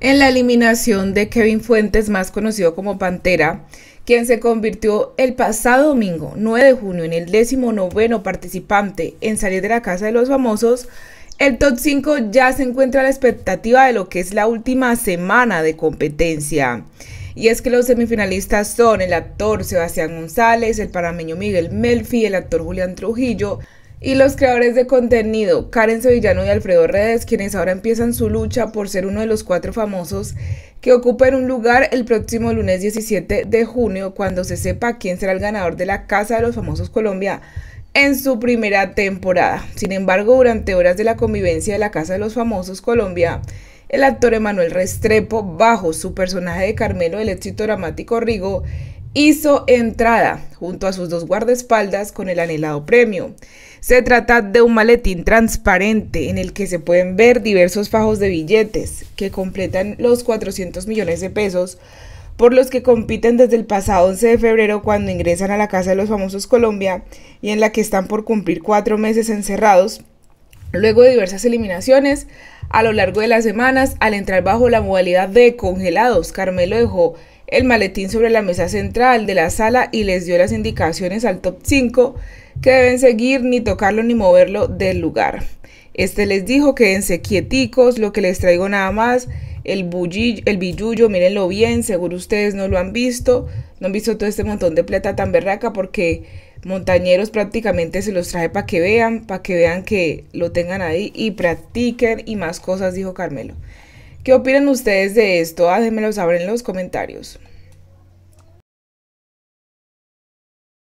En la eliminación de Kevin Fuentes, más conocido como Pantera, quien se convirtió el pasado domingo 9 de junio en el décimo noveno participante en salir de la Casa de los Famosos, el top 5 ya se encuentra a la expectativa de lo que es la última semana de competencia. Y es que los semifinalistas son el actor Sebastián González, el panameño Miguel Melfi, el actor Julián Trujillo, y los creadores de contenido, Karen Sevillano y Alfredo Redes, quienes ahora empiezan su lucha por ser uno de los cuatro famosos que ocupen un lugar el próximo lunes 17 de junio, cuando se sepa quién será el ganador de la Casa de los Famosos Colombia en su primera temporada. Sin embargo, durante horas de la convivencia de la Casa de los Famosos Colombia, el actor Emanuel Restrepo, bajo su personaje de Carmelo del éxito dramático Rigo, hizo entrada junto a sus dos guardaespaldas con el anhelado premio. Se trata de un maletín transparente en el que se pueden ver diversos fajos de billetes que completan los 400 millones de pesos por los que compiten desde el pasado 11 de febrero cuando ingresan a la Casa de los Famosos Colombia y en la que están por cumplir cuatro meses encerrados. Luego de diversas eliminaciones, a lo largo de las semanas, al entrar bajo la modalidad de congelados, Carmelo dejó el maletín sobre la mesa central de la sala y les dio las indicaciones al top 5 que deben seguir ni tocarlo ni moverlo del lugar. Este les dijo quédense quieticos, lo que les traigo nada más, el, bulli, el billullo, mírenlo bien, seguro ustedes no lo han visto, no han visto todo este montón de plata tan berraca porque montañeros prácticamente se los traje para que vean, para que vean que lo tengan ahí y practiquen y más cosas, dijo Carmelo. ¿Qué opinan ustedes de esto? Déjenmelo saber en los comentarios.